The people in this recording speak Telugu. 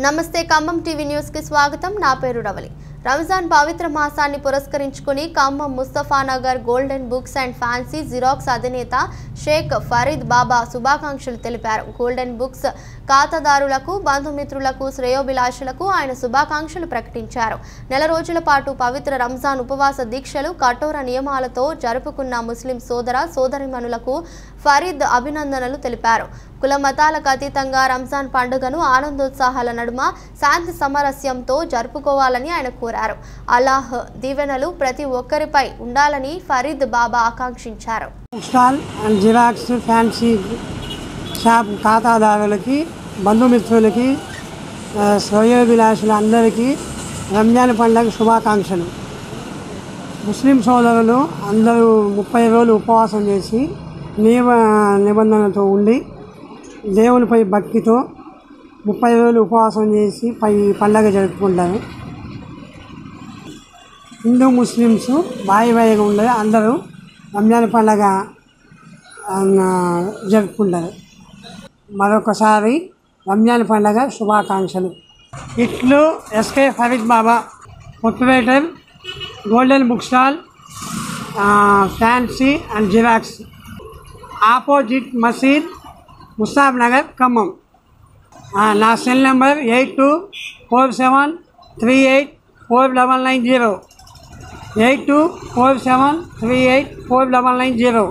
నమస్తే ఖమ్మం టీవీ న్యూస్కి స్వాగతం. నా పేరు రవలి. రంజాన్ పవిత్ర మాసాన్ని పురస్కరించుకుని Khammam Mustafanagar golden books and fancy xerox అధినేత షేక్ ఫరీద్ బాబా శుభాకాంక్షలు తెలిపారు. గోల్డెన్ బుక్స్ ఖాతాదారులకు బంధుమిత్రులకు శ్రేయోభిలాషులకు ఆయన శుభాకాంక్షలు ప్రకటించారు. నెల రోజుల పాటు పవిత్ర రంజాన్ ఉపవాస దీక్షలు కఠోర నియమాలతో జరుపుకున్న ముస్లిం సోదర సోదరిమణులకు ఫరీద్ అభినందనలు తెలిపారు. కుల మతాలకు అతీతంగా రంజాన్ పండుగను ఆనందోత్సాహాల నడుమ శాంతి సమరస్యంతో జరుపుకోవాలని ఆయన కోరారు. అల్లాహ్ దీవెనలు ప్రతి ఒక్కరిపై ఉండాలని ఫరీద్ బాబా ఆకాంక్షించారు. Stall and xerox fancy shop ఖాతాదారులకి బంధుమిత్రులకి ఆ, శ్రేయోభిలాషులందరికీ రంజాన్ పండుగ శుభాకాంక్షలు. ముస్లిం సోదరులు అందరూ ముప్పై రోజులు ఉపవాసం చేసి నియమ నిబంధనతో ఉండి దేవునిపై భక్తితో ముప్పై రోజులు ఉపవాసం చేసి పై పండగ జరుపుకుంటారు. హిందూ ముస్లిమ్స్ బాయి బాయిగా ఉండే అందరూ రంజాన్ పండగ జరుపుకుంటారు. మరొకసారి రంజాన్ పండగ శుభాకాంక్షలు. ఇట్లు SK Farid Baba proprietor golden book stall fancy and xerox. Opposite మసీద్ ముస్తాబ్ నగర్ ఖమ్మం. నా cell number eight two four seven three eight four double nine zero. Eight two four seven three eight four double nine zero